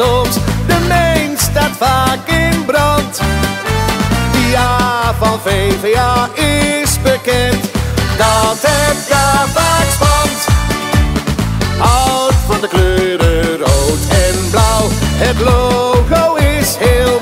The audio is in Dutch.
de mijn staat vaak in brand. Ja, van VVA is bekend dat het daar vaak spant. Houd van de kleuren rood en blauw, het logo is heel